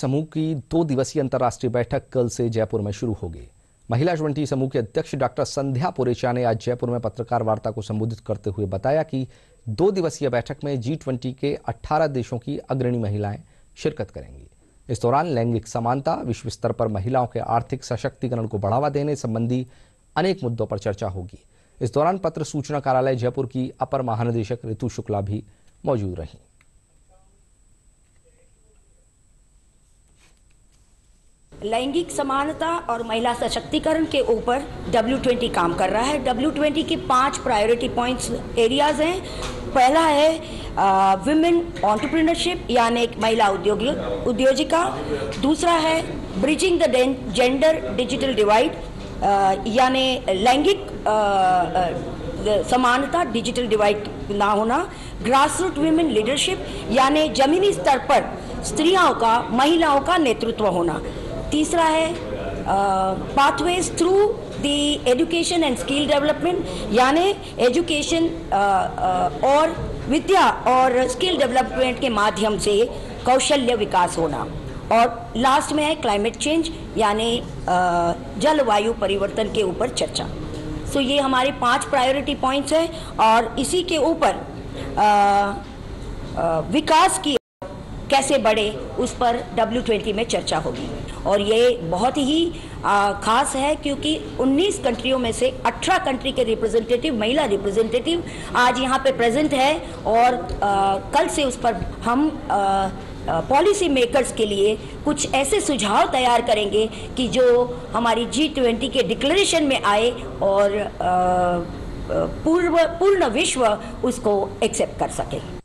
समूह की दो दिवसीय अंतर्राष्ट्रीय बैठक कल से जयपुर में शुरू होगी। महिला ट्वेंटी समूह के अध्यक्ष डॉक्टर संध्या पुरेचा ने आज जयपुर में पत्रकार वार्ता को संबोधित करते हुए बताया कि दो दिवसीय बैठक में जी ट्वेंटी के 18 देशों की अग्रणी महिलाएँ शिरकत करेंगी। इस दौरान लैंगिक समानता, विश्व स्तर पर महिलाओं के आर्थिक सशक्तिकरण को बढ़ावा देने संबंधी अनेक मुद्दों पर चर्चा होगी। इस दौरान पत्र सूचना कार्यालय जयपुर की अपर महानिदेशक ऋतु शुक्ला भी मौजूद रहीं। लैंगिक समानता और महिला सशक्तिकरण के ऊपर W20 काम कर रहा है। W20 के पाँच प्रायोरिटी पॉइंट्स एरियाज़ हैं। पहला है विमेन ऑन्टरप्रिनरशिप यानी एक महिला उद्योग, उद्योजिका। दूसरा है bridging the gender digital divide यानी लैंगिक समानता डिजिटल डिवाइड ना होना। ग्रास रूट वीमेन लीडरशिप यानी जमीनी स्तर पर स्त्रियों का, महिलाओं का नेतृत्व होना। तीसरा है pathways through the education and skill development यानी एजुकेशन और विद्या और स्किल डेवलपमेंट के माध्यम से कौशल्य विकास होना। और लास्ट में है क्लाइमेट चेंज यानी जलवायु परिवर्तन के ऊपर चर्चा। सो so, ये हमारे पाँच प्रायोरिटी पॉइंट्स हैं और इसी के ऊपर विकास की कैसे बढ़े उस पर W20 में चर्चा होगी। और ये बहुत ही आ, खास है क्योंकि 19 कंट्रियों में से 18 कंट्री के रिप्रेजेंटेटिव महिला रिप्रेजेंटेटिव आज यहाँ पे प्रेजेंट है और आ, कल से उस पर हम पॉलिसी मेकर्स के लिए कुछ ऐसे सुझाव तैयार करेंगे कि जो हमारी जी ट्वेंटी के डिक्लेरेशन में आए और पूर्व पूर्ण विश्व उसको एक्सेप्ट कर सके।